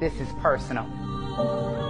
This is personal.